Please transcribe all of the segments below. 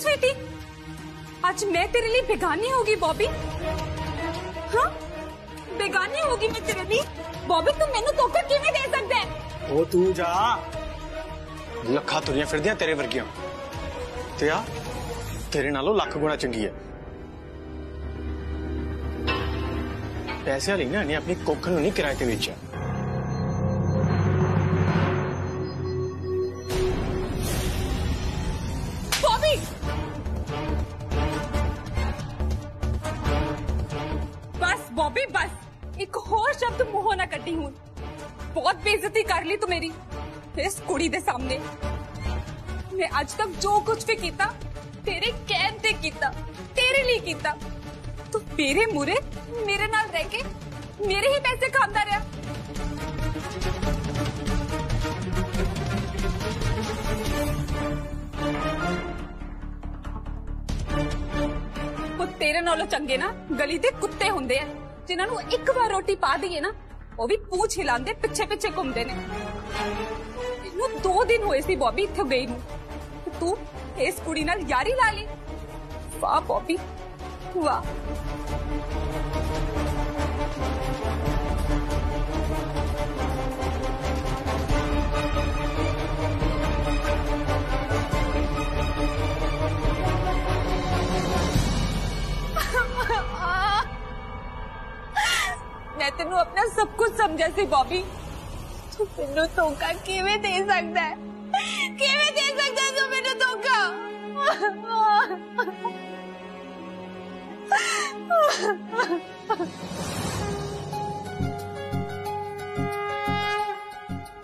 Sweaty आज मैं तेरे लिए बेगानी होगी, बॉबी। हाँ? बेगानी होगी मैं तेरे लिए? बॉबी, तू मैं धोखा कि दे सकते? ओ, तू जा। लखा तुरिया फिर दिया तेरे वर्गिया। ते तेरे नो लख गुणा चंगी है। पैसे ली ना इन्हें अपनी कुख नहीं किराए से बेचा कर ली तू मेरी, इस कुड़ी दे सामने। मैं आज तक जो कुछ भी किया तेरे कहन ते किया तेरे लिए किया तू मेरे मुरे, मेरे नाल रह के, मेरे ही पैसे खादा रहा। तेरे नालों चंगे ना, गली के कुत्ते होंगे जिन्होंने एक बार रोटी पा दिए ना ਉਹ ਵੀ ਪੂਛ ਹਿਲਾਉਂਦੇ ਪਿੱਛੇ ਪਿੱਛੇ ਘੁੰਮਦੇ ਨੇ ਮੈਨੂੰ 2 ਦਿਨ ਹੋਏ ਸੀ ਬੌਬੀ ਇੱਥੇ ਗਈ ਨੂੰ ਤੇ ਤੂੰ ਇਸ ਕੁੜੀ ਨਾਲ ਯਾਰੀ ਲਾ ਲਈ ਵਾਹ ਬੌਬੀ ਵਾਹ तेन अपना सब कुछ समझा सी, बॉबी। तो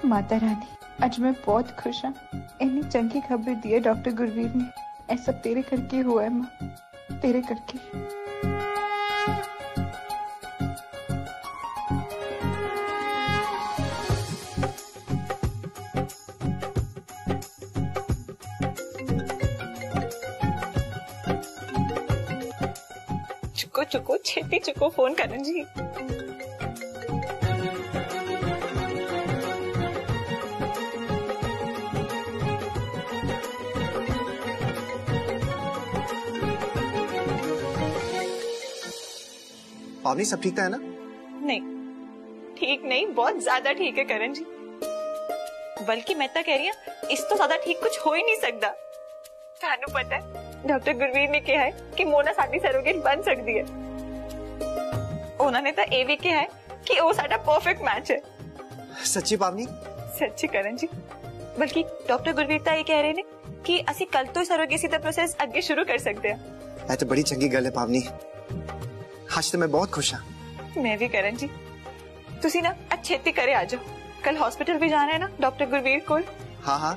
माता रानी अज मैं बहुत खुश हाँ। इनी चंकी खबर दी है डॉक्टर गुरवीर ने। ऐसा तेरे करके हुआ है, माँ। तेरे करके। चुको छेती चुको फ़ोन करण जी। पावनी सब ठीक है ना? नहीं ठीक नहीं बहुत ज़्यादा ठीक है करण जी। बल्कि मैं तो कह रही हूँ इस तो ज़्यादा ठीक कुछ हो ही नहीं सकता। थानू पता है। डॉक्टर गुरवीर ने कहा है कि मोना साडी सरोगेट बन सकती है उन्होंने तो ये भी कहा है कि वो साडा परफेक्ट मैच है सच्ची पावनी सच्ची करण जी बल्कि डॉक्टर गुरवीर तो ये कह रहे ने कि ਅਸੀਂ ਕੱਲ ਤੋਂ ਸਰੋਗੇਸੀ ਦਾ ਪ੍ਰੋਸੈਸ ਅੱਗੇ ਸ਼ੁਰੂ ਕਰ ਸਕਦੇ ਹਾਂ ਇਹ ਤਾਂ ਬੜੀ ਚੰਗੀ ਗੱਲ ਹੈ ਪਾਵਨੀ ਅੱਜ ਤਾਂ ਮੈਂ ਬਹੁਤ ਖੁਸ਼ ਹਾਂ मैं भी करण जी ਤੁਸੀਂ ਨਾ ਅੱਜ ਛੇਤੀ ਕਰੇ ਆ ਜਾਓ ਕੱਲ ਹਸਪੀਟਲ ਵੀ ਜਾਣਾ ਹੈ ਨਾ ਡਾਕਟਰ ਗੁਰਵੀਰ ਕੋਲ ਹਾਂ ਹਾਂ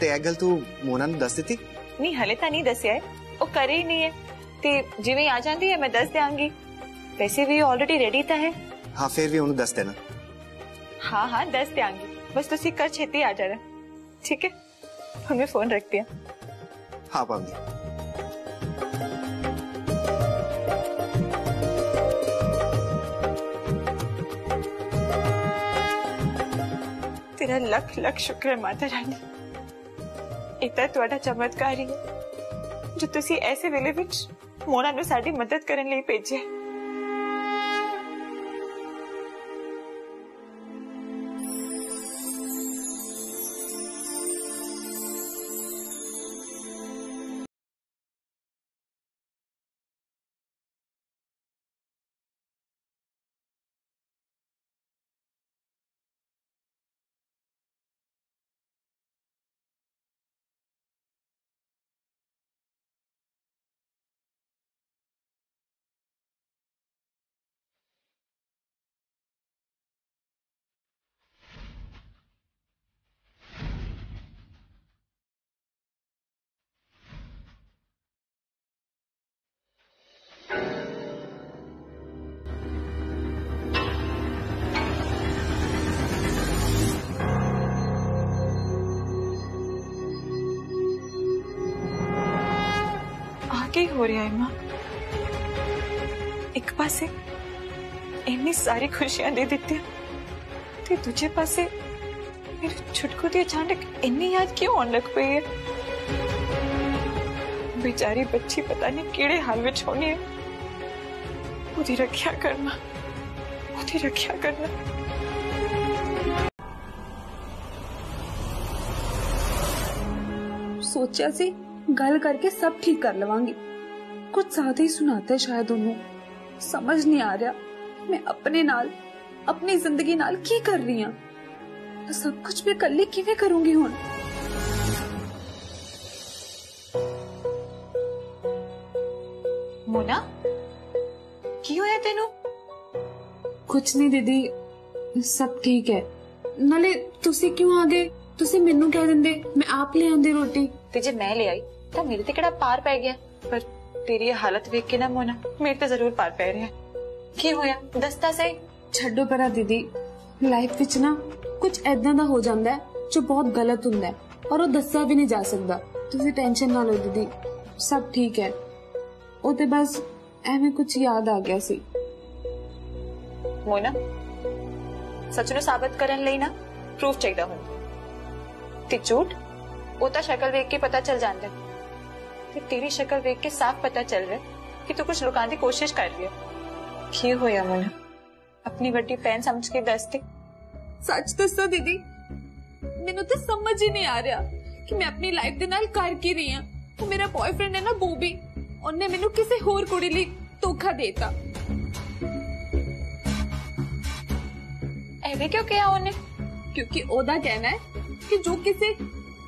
ਤੇ ਇਹ ਗੱਲ ਤੂੰ ਮੋਨਾ ਨੂੰ ਦੱਸ ਦਿੱਤੀ ਨਹੀਂ ਹਲੇ ਤਾਂ ਨਹੀਂ ਦੱਸਿਆ ਹੈ ਉਹ ਕਰੇ ਹੀ ਨਹੀਂ ਹੈ ਤੇ ਜਿਵੇਂ ਆ ਜਾਂਦੀ ਹੈ ਮੈਂ ਦੱਸ ਦਿਆਂਗੀ ਵੈਸੇ ਵੀ ਆਲਰੇਡੀ ਰੈਡੀ ਤਾਂ ਹੈ ਹਾਂ ਫਿਰ ਵੀ ਉਹਨੂੰ ਦੱਸ ਦੇਣਾ हाँ हाँ दस देंगी बस तुसी कर छेती आ जाना ठीक है हमें फोन रख दिया ਹਾਂ ਪਾਵਨੀ तेरा लख लख शुक्र है माता रानी ਇਹ ਤਾਂ ਤੁਹਾਡਾ ਚਮਤਕਾਰ ਹੀ ਹੈ ਜੋ ਤੁਸੀਂ ਐਸੇ ਵੇਲੇ ਵਿੱਚ ਮੋਨਾ ਨੂੰ ਸਾਡੀ ਮਦਦ ਕਰਨ ਲਈ ਭੇਜਿਆ ਆਗੇ ਹੋ ਰਿਹਾ ਹੈ ਮਾਂ ਇੱਕ ਪਾਸੇ ਇੰਨੀ ਸਾਰੀ ਖੁਸ਼ੀਆਂ ਦੇ ਦਿੱਤੀਆਂ ਤੇ ਦੂਜੇ ਪਾਸੇ ਮੇਰੇ ਛੁਟਕੂ ਦੀ ਅਚਾਨਕ ਇੰਨੀ ਯਾਦ ਕਿਉਂ ਆਉਣ ਲੱਗ ਪਈ ਹੈ बेचारी बच्ची पता नहीं केड़े हाल विच होनी है ਉਹਦੀ ਰੱਖਿਆ ਕਰਨਾ ਉਹਦੀ ਰੱਖਿਆ ਕਰਨਾ सोचा सी गल करके सब ठीक कर लवांगी कुछ ज्यादा ही सुनाते शायद ਉਹਨੂੰ समझ नहीं आ रहा मैं अपने नाल अपनी जिंदगी नाल की कर रही हूं सब कुछ मैं कल्ली किवें करूंगी हुन मोना ਕੀ ਹੋਇਆ ਤੈਨੂੰ ਕੁਛ ਨਹੀਂ ਦੀਦੀ ਸਭ ਠੀਕ ਹੈ ਨਾਲੇ ਤੁਸੀਂ ਕਿਉਂ ਆ ਗਏ ਤੁਸੀਂ ਮੈਨੂੰ ਕਹਿ ਦਿੰਦੇ ਮੈਂ ਆਪ ਲੈ ਆਂਦੀ ਰੋਟੀ ਤੇ ਜੇ ਮੈਂ ਲੈ ਆਈ ਤਾਂ ਮੇਰੇ ਤੇ ਕਿਹੜਾ ਪਾਰ ਪੈ ਗਿਆ ਪਰ ਤੇਰੀ ਇਹ ਹਾਲਤ ਵੇਖ ਕੇ ਨਾ ਮੋਨਾ ਮੇਰੇ ਤੇ ਜ਼ਰੂਰ ਪਾਰ ਪੈ ਰਿਹਾ ਕੀ ਹੋਇਆ ਦੱਸਤਾ ਸਹੀ ਛੱਡੋ ਪਰਾ ਦੀਦੀ ਲਾਈਫ ਵਿੱਚ ਨਾ ਕੁਝ ਐਦਾਂ ਦਾ ਹੋ ਜਾਂਦਾ ਹੈ ਜੋ ਬਹੁਤ ਗਲਤ ਹੁੰਦਾ ਹੈ ਔਰ ਉਹ ਦੱਸਿਆ ਵੀ ਨਹੀਂ ਜਾ ਸਕਦਾ ਤੁਸੀਂ ਟੈਨਸ਼ਨ ਨਾ ਲਓ ਦੀਦੀ ਸਭ ਠੀਕ ਹੈ ਉਹ ਤੇ ਬਸ ਐਵੇਂ ਕੁਝ ਯਾਦ ਆ ਗਿਆ ਸੀ ਮੋਨਾ ਸੱਚ ਨੂੰ ਸਾਬਤ ਕਰਨ ਲਈ ਨਾ ਪ੍ਰੂਫ ਚਾਹੀਦਾ ਹੁੰਦਾ ਤੇ ਝੂਠ ਉਹ ਤਾਂ ਸ਼ਕਲ ਵੇਖ ਕੇ ਪਤਾ ਚੱਲ ਜਾਂਦਾ ਹੈ। कि तेरी शक्ल देख के साफ़ पता चल रहा है कि तू कुछ लुकाने की कोशिश कर रही है। क्यों होया मन? अपनी वड्डी पैन समझ के दस्ते सच दसो दीदी। मेनू तो समझ ही नहीं आ रहा कि मैं अपनी लाइफ के नाल कर की रही हाँ। तो मेरा बॉयफ्रेंड है ना बूबी। उन्हें मेनू किसी होर कुड़ी ली धोखा देता। ऐवे क्यों कहा उन्हें? क्योंकि ओदा कहना है कि जो किसी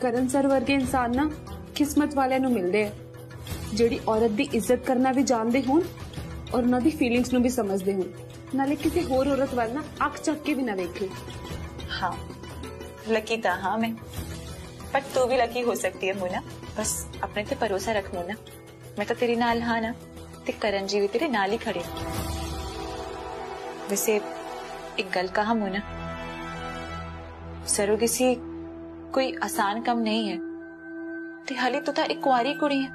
ਕਰਨ ਸਰ ਵਰਗੇ ਇਨਸਾਨ ਨਾ ਕਿਸਮਤ ਵਾਲਿਆਂ ਨੂੰ ਮਿਲਦੇ ਆ ਜਿਹੜੀ ਔਰਤ ਦੀ ਇੱਜ਼ਤ ਕਰਨਾ ਵੀ ਜਾਣਦੇ ਹੋਣ ਔਰ ਉਹਨਾਂ ਦੀ ਫੀਲਿੰਗਸ ਨੂੰ ਵੀ ਸਮਝਦੇ ਹੋਣ ਨਾਲੇ ਕਿਸੇ ਹੋਰ ਔਰਤ ਵੱਲ ਨਾ ਅੱਖ ਚੱਕ ਕੇ ਵੀ ਨਾ ਵੇਖੇ हाँ लकी था हाँ मैं पर तू भी लकी हो सकती है मोना बस अपने ते भरोसा रख मोना मैं तो तेरी नाल हाँ ना ते करण जी भी तेरे नाल ही खड़े वैसे एक गल कहा मोना सरोगेसी कोई आसान काम नहीं है ते हाली तो था एक कुआरी कुड़ी है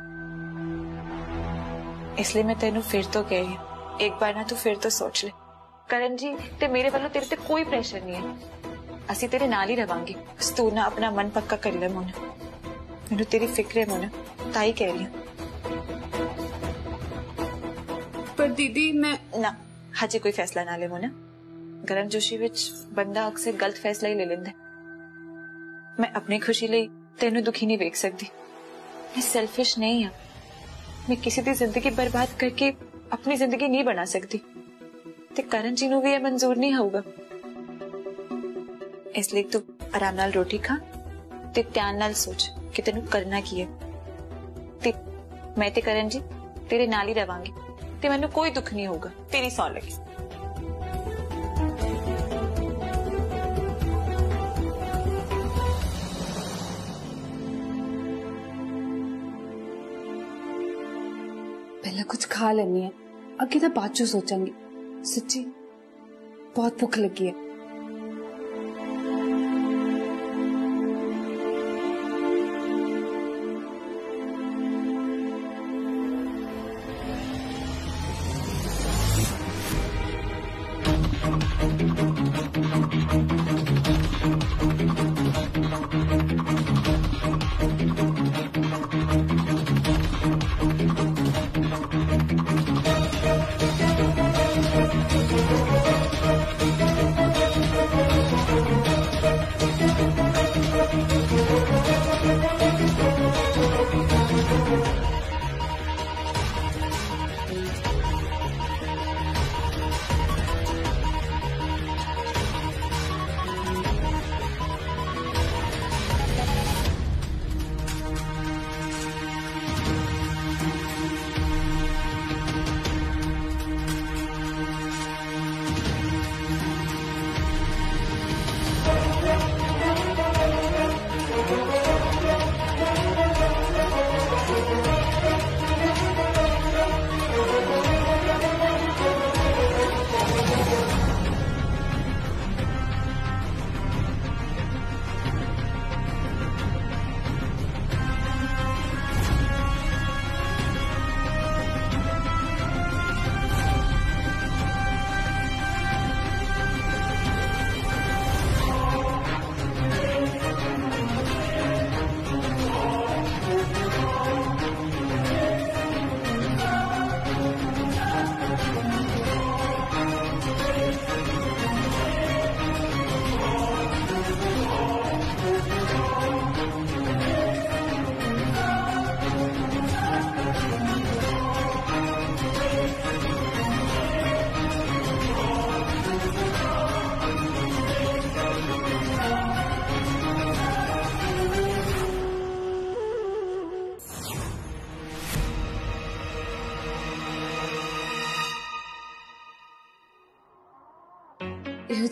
इसलिए मैं तेन फिर तो कह रही हूं एक बार ना तू फिर तो सोच ले करण जी ते मेरे वालों तेरे ते कोई प्रेशर नहीं है ਅਸੀਂ ਤੇਰੇ ਨਾਲ ਹੀ ਰਵਾਂਗੇ ਬਸ ਤੂੰ ਨਾ ਆਪਣਾ ਮਨ ਪੱਕਾ ਕਰ ਲੈ ਮੋਨਾ ਮੈਨੂੰ ਤੇਰੀ ਫਿਕਰ ਹੈ ਮੋਨਾ ਤਾਂ ਹੀ ਕਹਿ ਰਹੀ ਪਰ ਦੀਦੀ ਮੈਂ ਹਾਂ ਨਾ ਹਜੇ ਕੋਈ ਫੈਸਲਾ ਨਾ ਲੈ ਮੋਨਾ ਗਰਮ ਜੋਸ਼ੀ ਵਿੱਚ ਬੰਦਾ ਅਕਸਰ ਗਲਤ ਫੈਸਲਾ ਹੀ ਲੈ ਲੈਂਦਾ ਹੈ। ਮੈਂ ਆਪਣੀ ਖੁਸ਼ੀ ਲਈ ਤੈਨੂੰ ਦੁਖੀ ਨਹੀਂ ਵੇਖ ਸਕਦੀ ਮੈਂ ਸੈਲਫਿਸ਼ ਨਹੀਂ ਹਾਂ ਮੈਂ ਕਿਸੇ ਦੀ ਜ਼ਿੰਦਗੀ ਬਰਬਾਦ ਕਰਕੇ ਆਪਣੀ ਜ਼ਿੰਦਗੀ ਨਹੀਂ ਬਣਾ ਸਕਦੀ ਤੇ ਕਰਨ ਜੀ ਨੂੰ ਵੀ ਇਹ ਮਨਜ਼ੂਰ ਨਹੀਂ ਹੋਊਗਾ ਇਸ ਲਈ ਤੂੰ ਆਰਾਮ ਨਾਲ ਰੋਟੀ ਖਾ ਤੇ ਧਿਆਨ ਨਾਲ ਸੋਚ ਕਿ ਤੈਨੂੰ ਕਰਨਾ ਕੀ ਹੈ ਤੇ ਮੈਂ ਤੇ ਕਰਨ ਜੀ ਤੇਰੇ ਨਾਲ ਹੀ ਰਵਾਂਗੇ ਤੇ ਮੈਨੂੰ ਕੋਈ ਦੁੱਖ ਨਹੀਂ ਹੋਊਗਾ ਤੇਰੀ ਸੌਂ ਲੱਗੀ खा लेनी है। अकेला बाद चो सोचा सची बहुत भुख लगी है।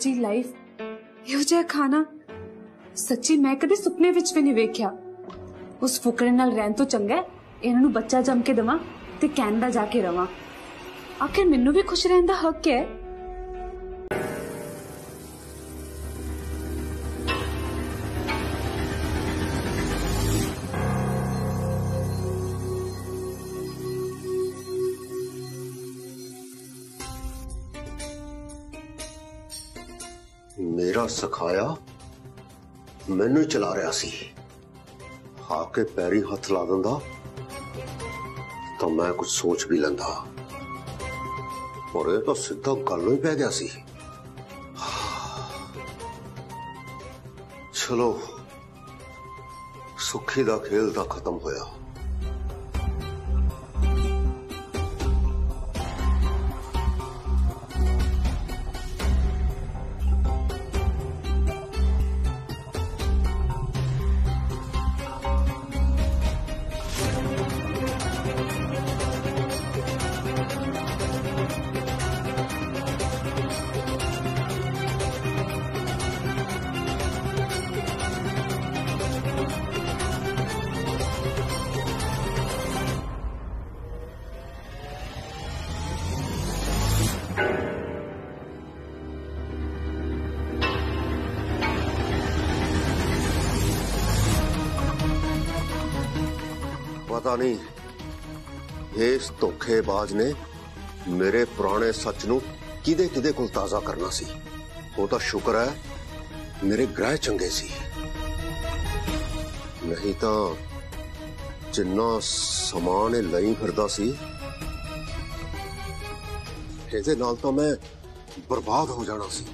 ਭੁੱਖ ਲੱਗੀ ਹੈ ਇਹੋ ਜੀ ਲਾਈਫ ਇਹੋ ਜਿਹਾ ਖਾਣਾ ਸੱਚੀ ਮੈਂ ਕਦੇ ਸੁਪਨੇ ਵਿੱਚ ਵੀ ਨਹੀਂ ਵੇਖਿਆ ਉਸ ਫੁਕਰੇ ਨਾਲ ਰਹਿਣ ਤੋਂ ਚੰਗਾ ਹੈ ਇਹਨਾਂ ਨੂੰ ਬੱਚਾ ਜੰਮ ਕੇ ਦੇਵਾਂ ਤੇ ਕੈਨੇਡਾ ਜਾ ਕੇ ਰਵਾਂ ਆਖਿਰ ਮੈਨੂੰ ਵੀ ਖੁਸ਼ ਰਹਿਣ ਦਾ ਹੱਕ ਹੈ ਮੇਰਾ ਸਿਖਾਇਆ? ਮੈਨੂੰ ਚਲਾ ਰਿਹਾ ਸੀ। ਆ ਕੇ ਪੈਰੀ ਹੱਥ ਲਾ ਦਿੰਦਾ, ਤਾਂ ਮੈਂ ਕੁਝ ਸੋਚ ਵੀ ਲੈਂਦਾ। ਔਰ ਇਹ ਤਾਂ ਸਿੱਧਾ ਗੱਲ ਨੂੰ ਹੀ ਪੈ ਗਿਆ ਸੀ। ਚਲੋ, ਸੁੱਖੀ ਦਾ ਖੇਲ ਤਾਂ ਖਤਮ ਹੋਇਆ। ਪਤਾ ਨਹੀਂ ਇਸ ਧੋਖੇਬਾਜ਼ ਨੇ ਮੇਰੇ ਪੁਰਾਣੇ ਸੱਚ ਨੂੰ ਕਿਦੇ ਕਿਦੇ ਕੋਲ ਤਾਜ਼ਾ ਕਰਨਾ ਸੀ ਉਹ ਤਾਂ ਸ਼ੁਕਰ ਹੈ ਮੇਰੇ ਗ੍ਰਹਿ ਚੰਗੇ ਸੀ ਨਹੀਂ ਤਾਂ ਜਿੰਨਾ ਸਮਾਨ ਇਹ ਲਈ ਫਿਰਦਾ ਸੀ ਇਹਦੇ ਨਾਲ ਤਾਂ ਮੈਂ ਬਰਬਾਦ ਹੋ ਜਾਣਾ ਸੀ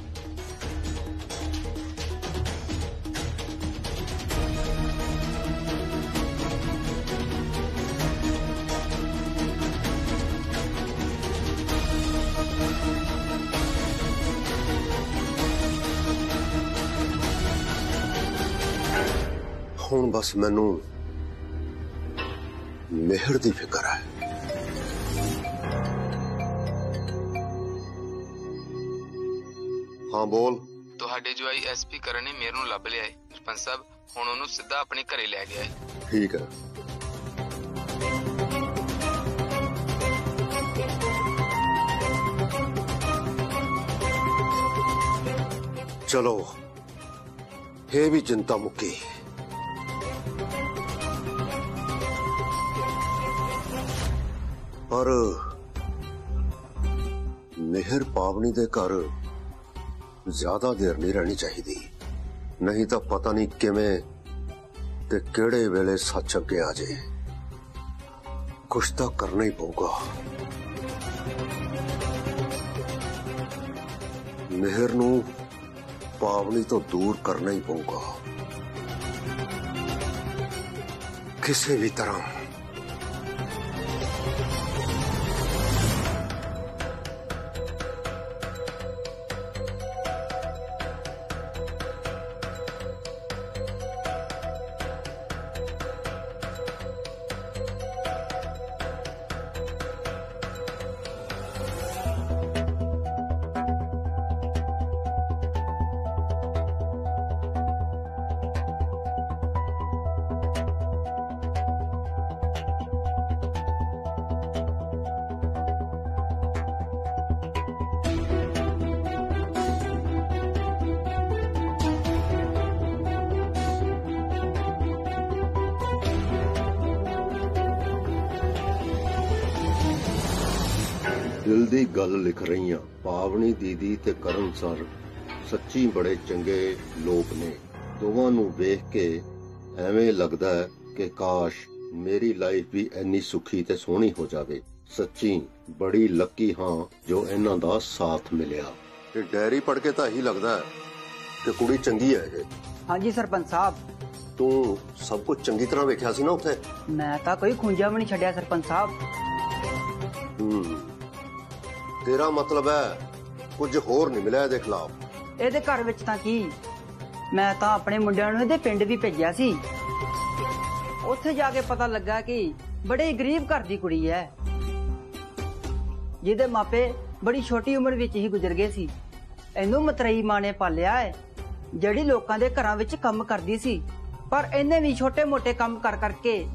ਹੁਣ ਬਸ ਮੈਨੂੰ ਮਿਹਰ ਦੀ ਫਿਕਰ ਹੈ ਹਾਂ ਬੋਲ ਤੁਹਾਡੇ ਜਵਾਈ ਐਸਪੀ ਕਰਨ ਨੇ ਮੇਰ ਨੂੰ ਲੱਭ ਲਿਆ ਹੈ ਸਰਪੰਚ ਸਾਹਿਬ ਹੁਣ ਉਹਨੂੰ ਸਿੱਧਾ ਆਪਣੇ ਘਰੇ ਲੈ ਗਿਆ ਹੈ ਠੀਕ ਹੈ ਚਲੋ ਇਹ ਵੀ ਚਿੰਤਾ ਮੁੱਕੀ ਪਰ ਮਿਹਰ ਪਾਵਨੀ ਦੇ ਘਰ ਜ਼ਿਆਦਾ ਦੇਰ ਨਹੀਂ ਰਹਿਣੀ ਚਾਹੀਦੀ ਨਹੀਂ ਤਾਂ ਪਤਾ ਨਹੀਂ ਕਿਵੇਂ ਤੇ ਕਿਹੜੇ ਵੇਲੇ ਸੱਚ ਅੱਗੇ ਆ ਜੇ ਕੁਛ ਤਾਂ ਕਰਨਾ ਹੀ ਪਊਗਾ ਮਿਹਰ ਨੂੰ ਪਾਵਨੀ ਤੋਂ ਦੂਰ ਕਰਨਾ ਹੀ ਪਊਗਾ ਕਿਸੇ ਵੀ ਤਰ੍ਹਾਂ ਗੱਲ ਲਿਖ ਰਹੀਆਂ। ਪਾਵਨੀ ਦੀਦੀ ਤੇ ਕਰਨ ਸਰ ਸੱਚੀ ਬੜੇ ਚੰਗੇ ਲੋਕ ਨੇ। ਦੋਵਾਂ ਨੂੰ ਵੇਖ ਕੇ ਐਵੇਂ ਲੱਗਦਾ ਹੈ ਕਿ ਕਾਸ਼ ਮੇਰੀ ਲਾਈਫ ਵੀ ਇੰਨੀ ਸੁਖੀ ਤੇ ਸੋਹਣੀ ਹੋ ਜਾਵੇ। ਸੱਚੀ ਬੜੀ ਲੱਕੀ ਹਾਂ ਜੋ ਇਹਨਾਂ ਦਾ ਸਾਥ ਮਿਲਿਆ। ਤੇ ਡਾਇਰੀ ਪੜ੍ਹ ਕੇ ਤਾਂ ਇਹੀ ਲੱਗਦਾ ਹੈ ਕਿ ਕੁੜੀ ਚੰਗੀ ਹੈ ਇਹ। ਹਾਂਜੀ ਸਰਪੰਚ ਸਾਹਿਬ। ਤੂੰ ਸਭ ਕੁਝ ਚੰਗੀ ਤਰ੍ਹਾਂ ਵੇਖਿਆ ਸੀ ਨਾ ਉੱਥੇ? ਮੈਂ ਤਾਂ ਕੋਈ ਖੁੰਝਾ ਵੀ ਨਹੀਂ ਛੱਡਿਆ ਸਰਪੰਚ ਸਾਹਿਬ। ਹੂੰ। ਤੇਰਾ ਮਤਲਬ ਹੈ ਕੁਝ ਹੋਰ ਨਹੀਂ ਮਿਲਿਆ ਇਹਦੇ ਖਿਲਾਫ। ਇਹਦੇ ਘਰ ਵਿੱਚ ਤਾਂ ਕੀ? ਮੈਂ ਤਾਂ ਆਪਣੇ ਮੁੰਡਿਆਂ ਨੂੰ ਇਹਦੇ ਪਿੰਡ ਵੀ ਭੇਜਿਆ ਸੀ। ਉੱਥੇ ਜਾ ਕੇ ਪਤਾ ਲੱਗਾ ਕਿ ਬੜੇ ਗਰੀਬ ਘਰ ਦੀ ਕੁੜੀ ਹੈ। ਜਿਹਦੇ ਮਾਪੇ ਬੜੀ ਛੋਟੀ ਉਮਰ ਵਿੱਚ ਹੀ ਗੁਜ਼ਰ ਗਏ ਸੀ। ਇਹਨੂੰ ਮਤਰਈ ਮਾਂ ਨੇ ਪਾਲਿਆ ਹੈ, ਜਿਹੜੀ ਲੋਕਾਂ ਦੇ ਘਰਾਂ ਵਿੱਚ ਕੰਮ ਕਰਦੀ ਸੀ। ਪਰ ਇਹਨੇ ਵੀ ਛੋਟੇ-ਮੋਟੇ ਕੰਮ ਕਰ ਕਰਕੇ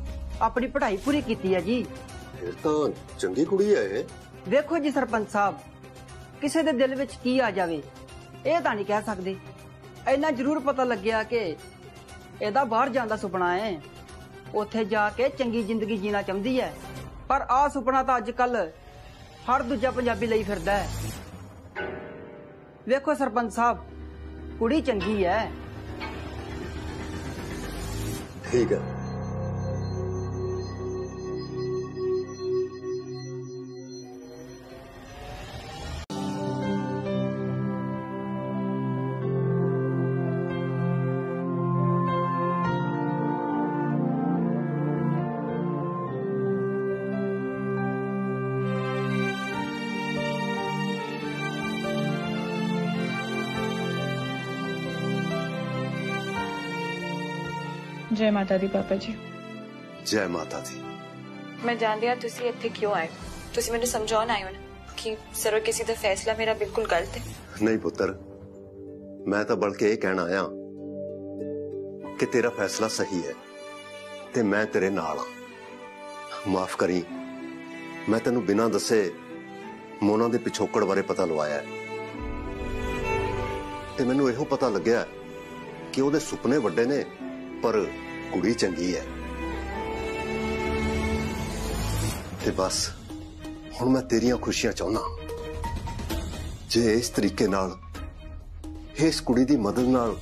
ਆਪਣੀ ਪੜ੍ਹਾਈ ਪੂਰੀ ਕੀਤੀ ਹੈ ਜੀ। ਫਿਰ ਤਾਂ ਚੰਗੀ ਕੁੜੀ ਹੈ ਵੇਖੋ ਜੀ ਸਰਪੰਚ ਸਾਹਿਬ ਕਿਸੇ ਦੇ ਦਿਲ ਵਿੱਚ ਕੀ ਆ ਜਾਵੇ ਇਹ ਤਾਂ ਨਹੀਂ ਕਹਿ ਸਕਦੇ। ਇੰਨਾ ਜ਼ਰੂਰ ਪਤਾ ਲੱਗਿਆ ਕਿ ਇਹਦਾ ਬਾਹਰ ਜਾਣ ਦਾ ਸੁਪਨਾ ਹੈ ਉੱਥੇ ਜਾ ਕੇ ਚੰਗੀ ਜ਼ਿੰਦਗੀ ਜੀਣਾ ਚਾਹੁੰਦੀ ਹੈ ਪਰ ਆਹ ਸੁਪਨਾ ਤਾਂ ਅੱਜ ਕੱਲ ਹਰ ਦੂਜਾ ਪੰਜਾਬੀ ਲਈ ਫਿਰਦਾ ਹੈ ਵੇਖੋ ਸਰਪੰਚ ਸਾਹਿਬ ਕੁੜੀ ਚੰਗੀ ਹੈ ਠੀਕ ਹੈ जय माता दी पापा जी। जय माता दी। मैं जान दिया तुसी इथे क्यों आए तुसी मेनू समझाउन आए हो ना कि सर किसी दा फैसला मेरा बिल्कुल गलत है? नहीं पुत्र मैं तो बल्कि ये कहना आया कि तेरा फैसला सही है ते मैं तेरे नाल माफ़ करी मैं तेन बिना दसे मोना के पिछोकड़ बारे पता लवाया मैं यो पता लग्या कि सुपने व्डे ने ਪਰ ਕੁੜੀ ਚੰਗੀ ਹੈ ਤੇ ਬਸ ਹੁਣ ਮੈਂ ਤੇਰੀਆਂ ਖੁਸ਼ੀਆਂ ਚਾਹੁੰਦਾ ਜੇ ਇਸ ਤਰੀਕੇ ਨਾਲ ਇਸ ਕੁੜੀ ਦੀ ਮਦਦ ਨਾਲ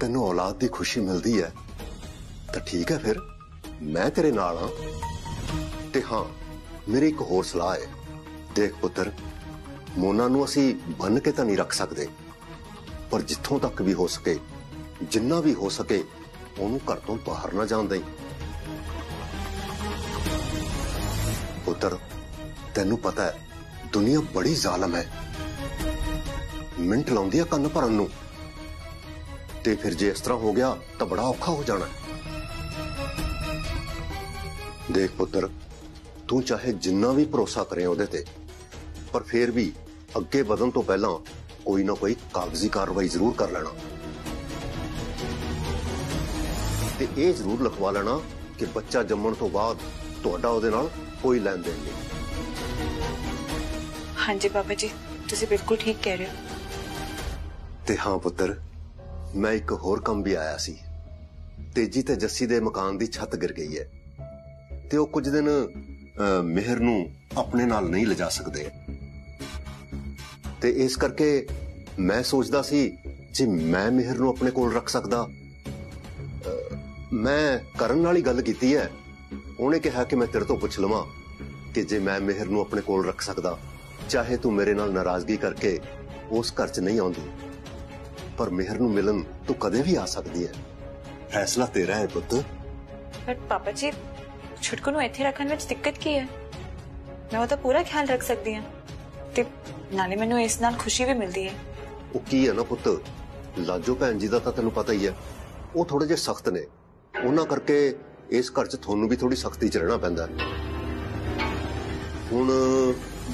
ਤੈਨੂੰ ਔਲਾਦ ਦੀ ਖੁਸ਼ੀ ਮਿਲਦੀ ਹੈ ਤਾਂ ਠੀਕ ਹੈ ਫਿਰ ਮੈਂ ਤੇਰੇ ਨਾਲ ਹਾਂ ਤੇ ਹਾਂ ਮੇਰੀ ਇੱਕ ਹੋਰ ਸਲਾਹ ਹੈ ਦੇਖ ਪੁੱਤਰ ਮੋਨਾ ਨੂੰ ਅਸੀਂ ਬੰਨ ਕੇ ਤਾਂ ਨਹੀਂ ਰੱਖ ਸਕਦੇ ਪਰ ਜਿੱਥੋਂ ਤੱਕ ਵੀ ਹੋ ਸਕੇ ਜਿੰਨਾ ਵੀ ਹੋ ਸਕੇ ਉਹਨੂੰ ਘਰ ਤੋਂ ਬਾਹਰ ਨਾ ਜਾਣ ਦੇਈ ਪੁੱਤਰ ਤੈਨੂੰ ਪਤਾ ਹੈ ਦੁਨੀਆ ਬੜੀ ਜ਼ਾਲਮ ਹੈ ਮਿੰਟ ਲਾਉਂਦੀ ਆ ਕੰਨ ਭਰਨ ਨੂੰ ਤੇ ਫਿਰ ਜੇ ਇਸ ਤਰ੍ਹਾਂ ਹੋ ਗਿਆ ਤਾਂ ਬੜਾ ਔਖਾ ਹੋ ਜਾਣਾ ਹੈ। ਦੇਖ ਪੁੱਤਰ ਤੂੰ ਚਾਹੇ ਜਿੰਨਾ ਵੀ ਭਰੋਸਾ ਕਰੇ ਉਹਦੇ ਤੇ ਪਰ ਫਿਰ ਵੀ ਅੱਗੇ ਵਧਣ ਤੋਂ ਪਹਿਲਾਂ ਕੋਈ ਨਾ ਕੋਈ ਕਾਗਜ਼ੀ ਕਾਰਵਾਈ ਜ਼ਰੂਰ ਕਰ ਲੈਣਾ ਇਹ ਜ਼ਰੂਰ ਲਿਖਵਾ ਲੈਣਾ ਕਿ ਬੱਚਾ ਜੰਮਣ ਤੋਂ ਬਾਅਦ ਤੁਹਾਡਾ ਉਹਦੇ ਨਾਲ ਕੋਈ ਲੈਣ ਦੇਣ ਨਹੀਂ ਹਾਂਜੀ ਬਾਬਾ ਜੀ ਤੁਸੀਂ ਬਿਲਕੁਲ ਠੀਕ ਕਹਿ ਰਹੇ ਹੋ ਤੇ ਹਾਂ ਪੁੱਤਰ ਮੈਂ ਇੱਕ ਹੋਰ ਕੰਮ ਵੀ ਆਇਆ ਸੀ ਤੇਜੀ ਤੇ ਜੱਸੀ ਦੇ ਮਕਾਨ ਦੀ ਛੱਤ ਗਿਰ ਗਈ ਹੈ ਤੇ ਉਹ ਕੁਝ ਦਿਨ ਅਹ, ਮਿਹਰ ਨੂੰ ਆਪਣੇ ਨਾਲ ਨਹੀਂ ਲਿਜਾ ਸਕਦੇ ਤੇ ਇਸ ਕਰਕੇ ਮੈਂ ਸੋਚਦਾ ਸੀ ਜੇ ਮੈਂ ਮਿਹਰ ਨੂੰ ਆਪਣੇ ਕੋਲ ਰੱਖ ਸਕਦਾ ਅਹ, ਮੈਂ ਕਰਨ ਨਾਲ ਹੀ ਗੱਲ ਕੀਤੀ ਹੈ ਉਹਨੇ ਕਿਹਾ ਕਿ ਮੈਂ ਤੇਰੇ ਤੋਂ ਪੁੱਛ ਲਵਾਂ ਕਿ ਜੇ ਮੈਂ ਮਿਹਰ ਨੂੰ ਆਪਣੇ ਕੋਲ ਰੱਖ ਸਕਦਾ ਚਾਹੇ ਤੂੰ ਮੇਰੇ ਨਾਲ ਨਾਰਾਜ਼ਗੀ ਕਰਕੇ ਉਸ ਘਰ 'ਚ ਨਹੀਂ ਆਉਂਦੀ ਪਰ ਮਿਹਰ ਨੂੰ ਮਿਲਣ ਤੂੰ ਕਦੇ ਵੀ ਆ ਸਕਦੀ ਹੈ ਫੈਸਲਾ ਤੇਰਾ ਹੈ ਪੁੱਤ ਪਰ ਪਾਪਾ ਜੀ ਛੁਟਕੂ ਨੂੰ ਇੱਥੇ ਰੱਖਣ ਵਿੱਚ ਦਿੱਕਤ ਕੀ ਹੈ ਮੈਂ ਉਹਦਾ ਪੂਰਾ ਖਿਆਲ ਰੱਖ ਸਕਦੀ ਹਾਂ ਤੇ ਨਾਲੇ ਮੈਨੂੰ ਇਸ ਨਾਲ ਖੁਸ਼ੀ ਵੀ ਮਿਲਦੀ ਹੈ ਉਹ ਕੀ ਹੈ ਨਾ ਪੁੱਤ ਲਾਜੋ ਭੈਣ ਜੀ ਦਾ ਤਾਂ ਤੈਨੂੰ ਪਤਾ ਹੀ ਹੈ ਉਹ ਥੋੜੇ ਜਿਹੇ ਸਖਤ ਨੇ ਉਹਨਾਂ ਕਰਕੇ ਇਸ ਘਰ 'ਚ ਤੁਹਾਨੂੰ ਵੀ ਥੋੜੀ ਸਖਤੀ 'ਚ ਰਹਿਣਾ ਪੈਂਦਾ ਹੈ। ਹੁਣ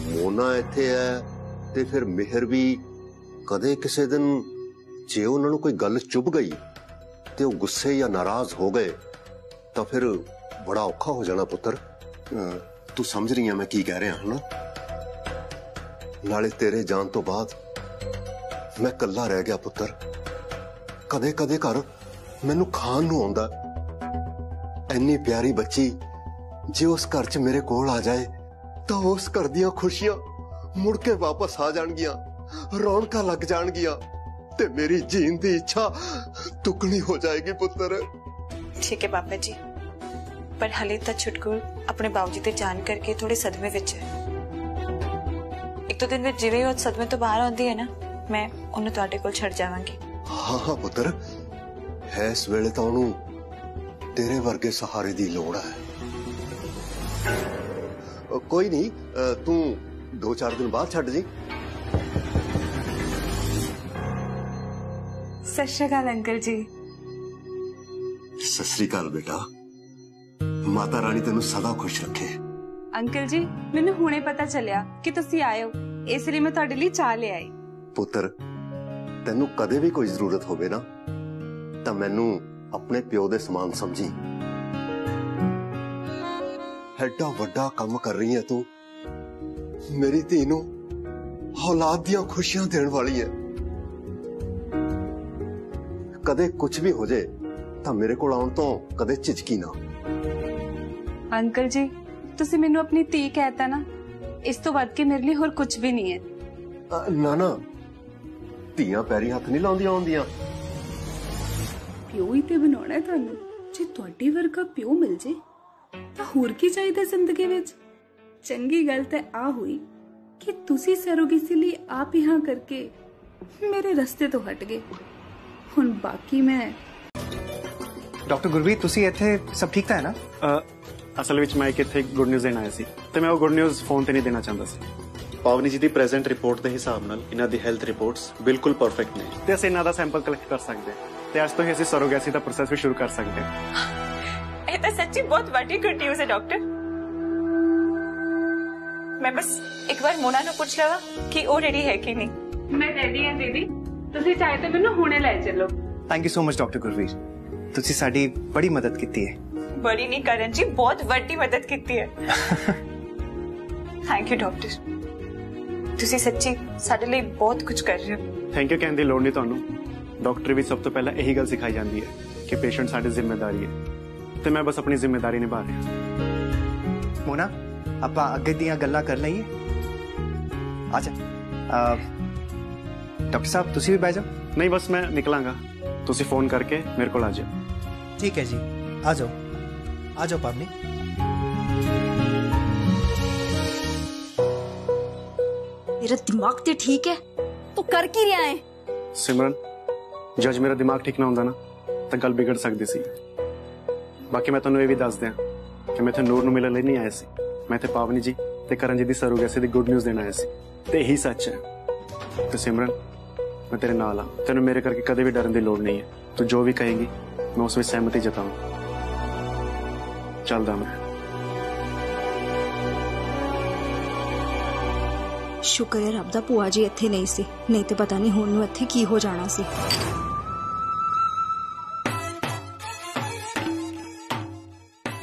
ਮੋਨਾ ਇੱਥੇ ਹੈ ਤੇ ਫਿਰ ਮਿਹਰ ਵੀ ਕਦੇ ਕਿਸੇ ਦਿਨ ਜੇ ਉਹਨਾਂ ਨੂੰ ਕੋਈ ਗੱਲ ਚੁੱਭ ਗਈ ਤੇ ਉਹ ਗੁੱਸੇ ਜਾਂ ਨਾਰਾਜ਼ ਹੋ ਗਏ ਤਾਂ ਫਿਰ ਬੜਾ ਔਖਾ ਹੋ ਜਾਣਾ ਪੁੱਤਰ ਅਹ, ਤੂੰ ਸਮਝ ਰਹੀ ਹੈ ਮੈਂ ਕੀ ਕਹਿ ਰਿਹਾ ਹਾਂ ਨਾ ਨਾਲੇ ਤੇਰੇ ਜਾਣ ਤੋਂ ਬਾਅਦ ਮੈਂ ਇਕੱਲਾ ਰਹਿ ਗਿਆ ਪੁੱਤਰ ਕਦੇ ਕਦੇ ਘਰ ਮੈਨੂੰ ਖਾਣ ਨੂੰ ਆਉਂਦਾ ਇੰਨੀ ਪਿਆਰੀ ਬੱਚੀ ਜੇ ਉਸ ਘਰ 'ਚ ਮੇਰੇ ਕੋਲ ਆ ਜਾਏ ਤਾਂ ਉਸ ਘਰ ਦੀਆਂ ਖੁਸ਼ੀਆਂ ਮੁੜ ਕੇ ਵਾਪਸ ਆ ਜਾਣਗੀਆਂ ਰੌਣਕਾਂ ਲੱਗ ਜਾਣਗੀਆਂ ਤੇ ਮੇਰੀ ਜੀਣ ਦੀ ਇੱਛਾ ਦੁੱਗਣੀ ਹੋ ਜਾਏਗੀ ਪੁੱਤਰ ਠੀਕ ਹੈ ਪਾਪਾ ਜੀ ਪਰ ਹਲੇ ਤਾਂ ਛੁਟਕੂ ਆਪਣੇ ਬਾਬੂਜੀ ਤੇ ਜਾਣ ਕਰਕੇ ਥੋੜੇ ਸਦਮੇ ਵਿੱਚ ਹੈ ਇੱਕ ਦੋ ਦਿਨ ਵਿੱਚ ਜਿਵੇਂ ਹੀ ਉਹ ਸਦਮੇ ਤੋਂ ਬਾਹਰ ਆਉਂਦੀ ਹੈ ਨਾ ਮੈਂ ਉਹਨੂੰ ਤੁਹਾਡੇ ਕੋਲ ਛੱਡ ਜਾਵਾਂਗੀ ਹਾਂ ਹਾਂ ਪੁੱਤਰ ਹੈ ਇਸ ਵੇਲੇ ਤਾਂ ਉਹਨੂੰ ਤੇਰੇ ਵਰਗੇ ਸਹਾਰੇ ਦੀ ਲੋੜ ਹੈ ਅ, ਕੋਈ ਨਹੀਂ ਅ, ਤੂੰ ਦੋ ਚਾਰ ਦਿਨ ਬਾਅਦ ਛੱਡ ਜੀ ਸਤਿ ਸ਼੍ਰੀ ਅਕਾਲ ਅੰਕਲ ਜੀ ਸਤਿ ਸ੍ਰੀ ਅਕਾਲ ਬੇਟਾ ਮਾਤਾ ਰਾਣੀ ਤੈਨੂੰ ਸਦਾ ਖੁਸ਼ ਰੱਖੇ ਅੰਕਲ ਜੀ ਮੈਨੂੰ ਹੁਣੇ ਪਤਾ ਚੱਲਿਆ ਕਿ ਤੁਸੀਂ ਆਏ ਹੋ ਇਸ ਲਈ ਮੈਂ ਤੁਹਾਡੇ ਲਈ ਚਾਹ ਲੈ ਆਈ ਪੁੱਤਰ ਤੈਨੂੰ ਕਦੇ ਵੀ ਕੋਈ ਜ਼ਰੂਰਤ ਹੋਵੇ ਨਾ ਤਾਂ ਮੈਨੂੰ ਆਪਣੇ ਪਿਓ ਦੇ ਸਮਾਨ ਸਮਝੀ ਐਡਾ ਵੱਡਾ ਕੰਮ ਕਰ ਰਹੀ ਹੈ ਤੂੰ ਮੇਰੀ ਧੀ ਨੂੰ ਔਲਾਦ ਦੀਆਂ ਖੁਸ਼ੀਆਂ ਦੇਣ ਵਾਲੀ ਹੈ ਕਦੇ ਕੁਝ ਵੀ ਹੋ ਜੇ ਤਾਂ ਮੇਰੇ ਕੋਲ ਆਉਣ ਤੋਂ ਕਦੇ ਝਿਜਕੀ ਨਾ ਅੰਕਲ ਜੀ ਤੁਸੀਂ ਮੈਨੂੰ ਆਪਣੀ ਧੀ ਕਹਿਤਾ ਨਾ ਇਸ ਤੋਂ ਵੱਧ ਕੇ ਮੇਰੇ ਲਈ ਹੋਰ ਕੁਝ ਵੀ ਨਹੀਂ ਹੈ ਅ, ਨਾ ਨਾ ਧੀਆਂ ਪੈਰੀ ਹੱਥ ਨਹੀਂ ਲਾਉਂਦੀਆਂ ਹੁੰਦੀਆਂ ਪਿਓ ਹੀ ਤੇ ਬਣਾਉਣਾ ਹੈ ਤੁਹਾਨੂੰ। ਜੇ ਤੁਹਾਡੇ ਵਰਗਾ ਪਿਓ ਮਿਲ ਜੇ ਤਾਂ ਹੋਰ ਕੀ ਚਾਹੀਦਾ ਜ਼ਿੰਦਗੀ ਵਿੱਚ? ਚੰਗੀ ਗੱਲ ਤਾਂ ਆ ਹੋਈ ਕਿ ਤੁਸੀਂ ਸਰੋਗੇਸੀ ਲਈ ਆਪ ਹੀ ਹਾਂ ਕਰਕੇ ਮੇਰੇ ਰਸਤੇ ਤੋਂ ਹਟ ਗਏ। ਹੁਣ ਬਾਕੀ ਮੈਂ ਡਾਕਟਰ ਗੁਰਵੀਰ ਤੁਸੀਂ ਇੱਥੇ ਸਭ ਠੀਕ ਤਾਂ ਹੈ ਨਾ? ਅ, ਅਸਲ ਵਿੱਚ ਮੈਂ ਇੱਕ ਇੱਥੇ ਗੁੱਡ ਨਿਊਜ਼ ਦੇਣ ਆਇਆ ਸੀ ਤੇ ਮੈਂ ਉਹ ਗੁੱਡ ਨਿਊਜ਼ ਫੋਨ ਤੇ ਨਹੀਂ ਦੇਣਾ ਚਾਹੁੰਦਾ ਸੀ। ਪਾਵਨੀ ਜੀ ਦੀ ਪ੍ਰੈਜ਼ੈਂਟ ਰਿਪੋਰਟ ਦੇ ਹਿਸਾਬ ਨਾਲ ਇਹਨਾਂ ਦੀ ਹੈਲਥ ਰਿਪੋਰਟਸ ਬਿਲਕੁਲ ਪਰਫੈਕਟ ਨੇ। ਤੇ ਅਸੀਂ ਇਹਨਾਂ ਦਾ ਸੈਂਪਲ ਕਲੈਕਟ ਕਰ ਸਕਦੇ ਹਾਂ। ਤੇ ਅੱਜ ਤੋਂ ਹੀ ਅਸੀਂ ਸਰੋਗੇਸੀ ਦਾ ਪ੍ਰੋਸੈਸ ਵੀ ਸ਼ੁਰੂ ਕਰ ਸਕਦੇ ਹਾਂ ਇਹ ਤਾਂ ਸੱਚੀ ਬਹੁਤ ਵੱਡੀ ਗੁੱਡ ਨਿਊਜ਼ ਹੈ ਡਾਕਟਰ ਮੈਂ ਬਸ ਇੱਕ ਵਾਰ ਮੋਨਾ ਨੂੰ ਪੁੱਛ ਲਵਾਂ ਕਿ ਉਹ ਰੈਡੀ ਹੈ ਕਿ ਨਹੀਂ ਮੈਂ ਰੈਡੀ ਹਾਂ ਦੀਦੀ ਤੁਸੀਂ ਚਾਹੇ ਤਾਂ ਮੈਨੂੰ ਹੁਣੇ ਲੈ ਚੱਲੋ thank you so much doctor Gurveer ਤੁਸੀਂ ਸਾਡੀ ਬੜੀ ਮਦਦ ਕੀਤੀ ਹੈ ਬੜੀ ਨਹੀਂ ਕਰਨ ਜੀ ਬਹੁਤ ਵੱਡੀ ਮਦਦ ਕੀਤੀ ਹੈ ਥੈਂਕ ਯੂ ਡਾਕਟਰ ਤੁਸੀਂ ਸੱਚੀ ਸਾਡੇ ਲਈ ਬਹੁਤ ਕੁਝ ਕਰ ਰਹੇ ਹੋ ਥੈਂਕ ਯੂ ਕਹਿਣ ਦੀ ਲੋੜ ਨਹੀਂ ਤੁਹਾਨੂੰ ਡਾਕਟਰ ਵੀ ਸਭ ਤੋਂ ਪਹਿਲਾਂ ਇਹੀ ਗੱਲ ਸਿਖਾਈ ਜਾਂਦੀ ਹੈ ਕਿ ਪੇਸ਼ੈਂਟ ਸਾਡੀ ਜ਼ਿੰਮੇਵਾਰੀ ਹੈ ਤੇ ਮੈਂ ਬਸ ਆਪਣੀ ਜ਼ਿੰਮੇਵਾਰੀ ਨਿਭਾ ਰਿਹਾ ਮੋਨਾ ਆਪਾਂ ਅੱਗੇ ਦੀਆਂ ਗੱਲਾਂ ਕਰ ਲਈਏ ਅੱਛਾ ਅਹ, ਡਾਕਟਰ ਸਾਹਿਬ ਤੁਸੀਂ ਵੀ ਬਹਿ ਜਾਓ ਨਹੀਂ ਬਸ ਮੈਂ ਨਿਕਲਾਂਗਾ ਤੁਸੀਂ ਫੋਨ ਕਰਕੇ ਮੇਰੇ ਕੋਲ ਆ ਜਾਓ ਠੀਕ ਹੈ ਜੀ ਆ ਜਾਓ ਆ ਜਾਓ ਪਾਵਨੀ ਤੇਰਾ ਦਿਮਾਗ ਤੇ ਠੀਕ ਹੈ ਤੂੰ ਕਰ ਕੀ ਰਿਹਾ ਹੈ ਸਿਮਰਨ ਜੇ ਅੱਜ ਮੇਰਾ ਦਿਮਾਗ ਠੀਕ ਨਾ ਹੁੰਦਾ ਨਾ ਤਾਂ ਗੱਲ ਵਿਗੜ ਸਕਦੀ ਸੀ ਬਾਕੀ ਮੈਂ ਤੁਹਾਨੂੰ ਇਹ ਵੀ ਦੱਸ ਦਿਆਂ ਕਿ ਮੈਂ ਇੱਥੇ ਨੂਰ ਨੂੰ ਮਿਲਣ ਲਈ ਨਹੀਂ ਆਇਆ ਸੀ ਮੈਂ ਇੱਥੇ ਪਾਵਨੀ ਜੀ ਤੇ ਕਰਨ ਜੀ ਦੀ ਸਰੋਗੇਸੀ ਦੀ ਗੁੱਡ ਨਿਊਜ਼ ਦੇਣ ਆਇਆ ਸੀ ਤੇ ਇਹੀ ਸੱਚ ਹੈ ਤੇ ਸਿਮਰਨ ਮੈਂ ਤੇਰੇ ਨਾਲ ਆ ਤੈਨੂੰ ਮੇਰੇ ਕਰਕੇ ਕਦੇ ਵੀ ਡਰਨ ਦੀ ਲੋੜ ਨਹੀਂ ਹੈ ਤੂੰ ਜੋ ਵੀ ਕਹੇਂਗੀ ਮੈਂ ਉਸ ਵਿੱਚ ਸਹਿਮਤੀ ਜਤਾਉਂਗਾ ਚੱਲਦਾ ਮੈਂ ਸ਼ੁਕਰ ਹੈ ਰੱਬ ਦਾ ਭੂਆ ਜੀ ਇੱਥੇ ਨਹੀਂ ਸੀ ਨਹੀਂ ਤੇ ਪਤਾ ਨਹੀਂ ਹੁਣ ਨੂੰ ਇੱਥੇ ਕੀ ਹੋ ਜਾਣਾ ਸੀ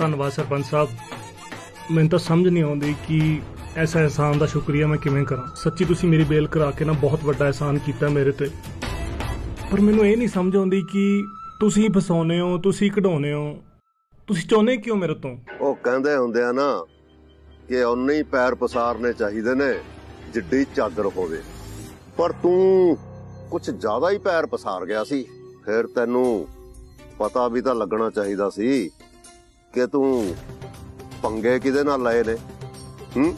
ਧੰਨਵਾਦ ਸਰਪੰਚ ਸਾਹਿਬ। ਮੈਨੂੰ ਤਾਂ ਸਮਝ ਨਹੀਂ ਆਉਂਦੀ ਕਿ ਐਸਾ ਅਹਿਸਾਨ ਦਾ ਸ਼ੁਕਰੀਆ ਮੈਂ ਕਿਵੇਂ ਕਰਾਂ। ਸੱਚੀ ਤੁਸੀਂ ਮੇਰੀ ਬੇਲ ਕਰਾ ਕੇ ਨਾ ਬਹੁਤ ਵੱਡਾ ਅਹਿਸਾਨ ਕੀਤਾ ਮੇਰੇ ਤੇ। ਪਰ ਮੈਨੂੰ ਇਹ ਨਹੀਂ ਸਮਝ ਆਉਂਦੀ ਕਿ ਤੁਸੀਂ ਫਸਾਉਨੇ ਹੋ, ਤੁਸੀਂ ਕਢਾਉਨੇ ਹੋ। ਤੁਸੀਂ ਚਾਹੁੰਦੇ ਕਿਉਂ ਮੇਰੇ ਤੋਂ? ਉਹ ਕਹਿੰਦੇ ਹੁੰਦੇ ਆ ਨਾ ਕਿ ਉਨੇ ਹੀ ਪੈਰ ਪਸਾਰਨੇ ਚਾਹੀਦੇ ਨੇ, ਜਿੱਡੀ ਚਾਦਰ ਹੋਵੇ। ਪਰ ਤੂੰ ਕੁਝ ਜ਼ਿਆਦਾ ਹੀ ਪੈਰ ਪਸਾਰ ਗਿਆ ਸੀ। ਫਿਰ ਤੈਨੂੰ ਪਤਾ ਵੀ ਤਾਂ ਲੱਗਣਾ ਚਾਹੀਦਾ ਸੀ ਕਿ ਤੂੰ ਪੰਗੇ ਕਿਹਦੇ ਨਾਲ ਲਏ ਨੇ? ਹੂੰ?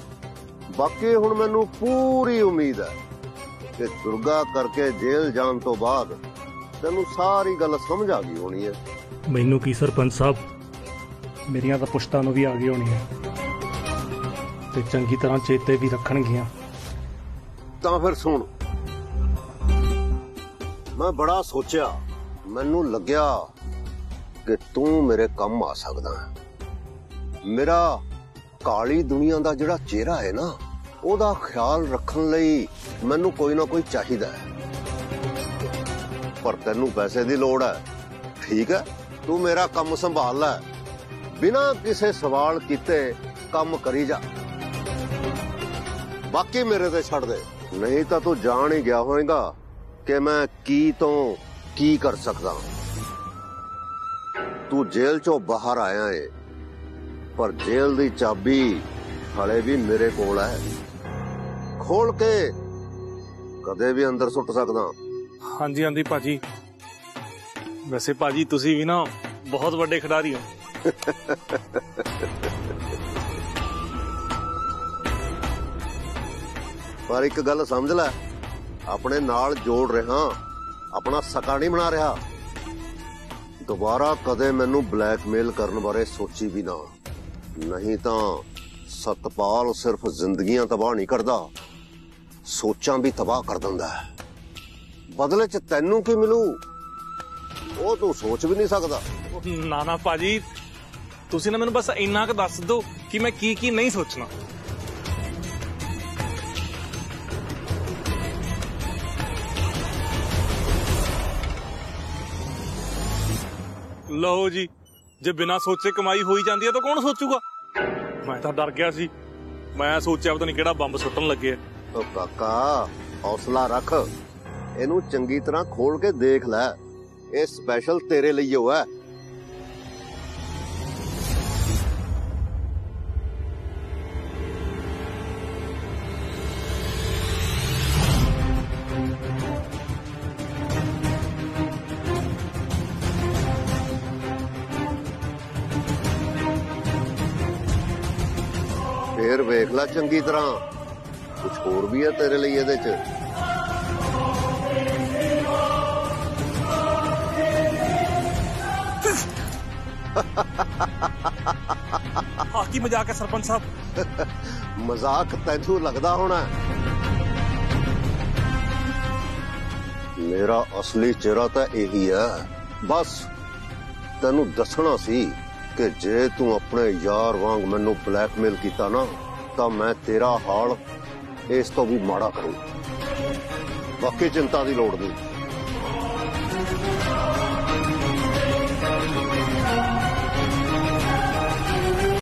ਬਾਕੀ ਹੁਣ ਮੈਨੂੰ ਪੂਰੀ ਉਮੀਦ ਹੈ ਕਿ ਦੁਰਗਾ ਕਰਕੇ ਜੇਲ੍ਹ ਜਾਣ ਤੋਂ ਬਾਅਦ ਤੈਨੂੰ ਸਾਰੀ ਗੱਲ ਸਮਝ ਆ ਗਈ ਹੋਣੀ ਹੈ। ਮੈਨੂੰ ਕੀ ਸਰਪੰਚ ਸਾਹਿਬ? ਮੇਰੀਆਂ ਤਾਂ ਪੁਸ਼ਤਾਂ ਨੂੰ ਵੀ ਆ ਗਈ ਹੋਣੀ ਹੈ। ਤੇ ਚੰਗੀ ਤਰ੍ਹਾਂ ਚੇਤੇ ਵੀ ਰੱਖਣਗੀਆਂ। ਤਾਂ ਫਿਰ ਸੁਣ। ਮੈਂ ਬੜਾ ਸੋਚਿਆ ਮੈਨੂੰ ਲੱਗਿਆ ਕਿ ਤੂੰ ਮੇਰੇ ਕੰਮ ਆ ਸਕਦਾ ਹੈ ਮੇਰਾ ਕਾਲੀ ਦੁਨੀਆ ਦਾ ਜਿਹੜਾ ਚਿਹਰਾ ਹੈ ਨਾ ਉਹਦਾ ਖਿਆਲ ਰੱਖਣ ਲਈ ਮੈਨੂੰ ਕੋਈ ਨਾ ਕੋਈ ਚਾਹੀਦਾ ਹੈ ਪਰ ਤੈਨੂੰ ਪੈਸੇ ਦੀ ਲੋੜ ਹੈ ਠੀਕ ਹੈ ਤੂੰ ਮੇਰਾ ਕੰਮ ਸੰਭਾਲ ਲੈ ਬਿਨਾਂ ਕਿਸੇ ਸਵਾਲ ਕੀਤੇ ਕੰਮ ਕਰੀ ਜਾ ਬਾਕੀ ਮੇਰੇ ਤੇ ਛੱਡ ਦੇ ਨਹੀਂ ਤਾਂ ਤੂੰ ਜਾਣ ਹੀ ਗਿਆ ਹੋਵੇਂਗਾ ਕਿ ਮੈਂ ਕੀ ਤੋਂ ਕੀ ਕਰ ਸਕਦਾ ਤੂੰ ਜੇਲ੍ਹ ਚੋਂ ਬਾਹਰ ਆਇਆ ਏ ਪਰ ਜੇਲ੍ਹ ਦੀ ਚਾਬੀ ਹਲੇ ਵੀ ਮੇਰੇ ਕੋਲ ਹੈ ਖੋਲ ਕੇ ਕਦੇ ਵੀ ਅੰਦਰ ਸੁੱਟ ਸਕਦਾ ਹਾਂਜੀ ਹਾਂਜੀ ਭਾਜੀ ਵੈਸੇ ਭਾਜੀ ਤੁਸੀਂ ਵੀ ਨਾ ਬਹੁਤ ਵੱਡੇ ਖਿਡਾਰੀ ਹੋ ਪਰ ਇੱਕ ਗੱਲ ਸਮਝ ਲੈ ਆਪਣੇ ਨਾਲ ਜੋੜ ਰਿਹਾ ਆਪਣਾ ਸਕਾ ਨਹੀਂ ਬਣਾ ਰਿਹਾ ਦੁਬਾਰਾ ਕਦੇ ਮੈਨੂੰ ਬਲੈਕਮੇਲ ਕਰਨ ਬਾਰੇ ਸੋਚੀ ਵੀ ਨਾ। ਨਹੀਂ ਤਾਂ ਸਤਪਾਲ ਸਿਰਫ ਜ਼ਿੰਦਗੀਆਂ ਤਬਾਹ ਨਹੀਂ ਕਰਦਾ, ਸੋਚਾਂ ਵੀ ਤਬਾਹ ਕਰ ਦਿੰਦਾ ਹੈ। ਬਦਲੇ ਚ ਤੈਨੂੰ ਕੀ ਮਿਲੂ? ਉਹ ਤੂੰ ਸੋਚ ਵੀ ਨਹੀਂ ਸਕਦਾ। ਨਾ ਨਾ ਭਾਜੀ, ਤੁਸੀਂ ਨਾ ਮੈਨੂੰ ਬਸ ਇੰਨਾ ਕੁ ਦੱਸ ਦਿਓ ਕਿ ਮੈਂ ਕੀ ਕੀ ਨਹੀਂ ਸੋਚਣਾ। ਲਓ ਜੀ, ਜੇ ਬਿਨਾਂ ਸੋਚੇ ਕਮਾਈ ਹੋਈ ਜਾਂਦੀ ਹੈ ਤਾਂ ਕੌਣ ਸੋਚੂਗਾ? ਮੈਂ ਤਾਂ ਡਰ ਗਿਆ ਸੀ। ਮੈਂ ਸੋਚਿਆ ਪਤਾ ਨਹੀਂ ਕਿਹੜਾ ਬੰਬ ਸੁੱਟਣ ਲੱਗੇ ਓ ਕਾਕਾ, ਹੌਸਲਾ ਰੱਖ। ਇਹਨੂੰ ਚੰਗੀ ਤਰ੍ਹਾਂ ਖੋਲ ਕੇ ਦੇਖ ਲੈ। ਇਹ ਸਪੈਸ਼ਲ ਤੇਰੇ ਲਈ ਓ ਫੇਰ ਵੇਖ ਲੈ ਚੰਗੀ ਤਰ੍ਹਾਂ ਕੁਝ ਹੋਰ ਵੀ ਹੈ ਤੇਰੇ ਲਈ ਇਹਦੇ 'ਚ ਆ ਕੀ ਮਜ਼ਾਕ ਹੈ ਸਰਪੰਚ ਸਾਹਿਬ ਮਜ਼ਾਕ ਤੈਨੂੰ ਲੱਗਦਾ ਹੋਣਾ ਮੇਰਾ ਅਸਲੀ ਚਿਹਰਾ ਤਾਂ ਇਹੀ ਹੈ ਬਸ ਤੈਨੂੰ ਦੱਸਣਾ ਸੀ ਕਿ ਜੇ ਤੂੰ ਆਪਣੇ ਯਾਰ ਵਾਂਗ ਮੈਨੂੰ ਬਲੈਕਮੇਲ ਕੀਤਾ ਨਾ ਤਾਂ ਮੈਂ ਤੇਰਾ ਹਾਲ ਇਸ ਤੋਂ ਵੀ ਮਾੜਾ ਕਰੂੰ ਬਾਕੀ ਚਿੰਤਾ ਦੀ ਲੋੜ ਨਹੀਂ